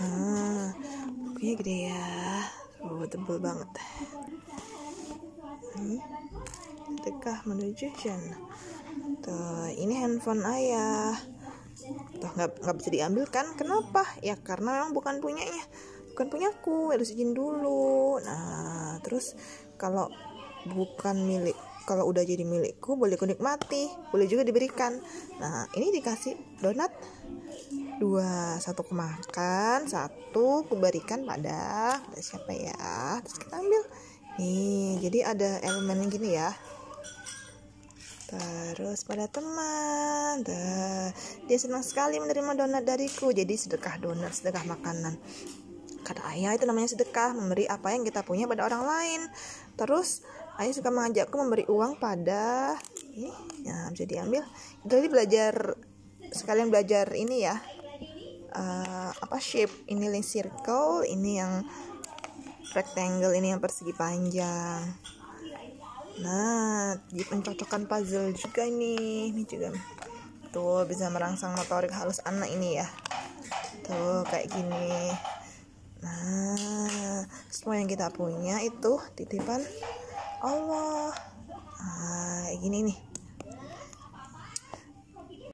nah bukunya gede ya. Oh tebel banget. Hmm. sedekah menuju jannah tuh ini handphone ayah. Tuh nggak nggak bisa diambil kan? Kenapa? Ya karena memang bukan punyanya. Bukan punyaku harus izin dulu. Nah terus kalau bukan milik kalau udah jadi milikku boleh ku nikmati boleh juga diberikan. Nah ini dikasih donat dua satu kemakan satu kuberikan pada pada siapa ya? Terus kita ambil. Nih jadi ada elemen gini ya. Terus pada teman dia senang sekali menerima donat dariku. Jadi sedekah donat sedekah makanan. Kata ayah itu namanya sedekah memberi apa yang kita punya pada orang lain. Terus ayah suka mengajakku memberi uang pada ini ya bisa diambil. Jadi belajar sekalian belajar ini ya. Uh, apa shape ini link circle ini yang rectangle ini yang persegi panjang. Nah di pencocokkan puzzle juga ini. Ini juga tuh bisa merangsang motorik halus anak ini ya. Tuh kayak gini. Nah, semua yang kita punya itu titipan Allah. Nah, gini nih.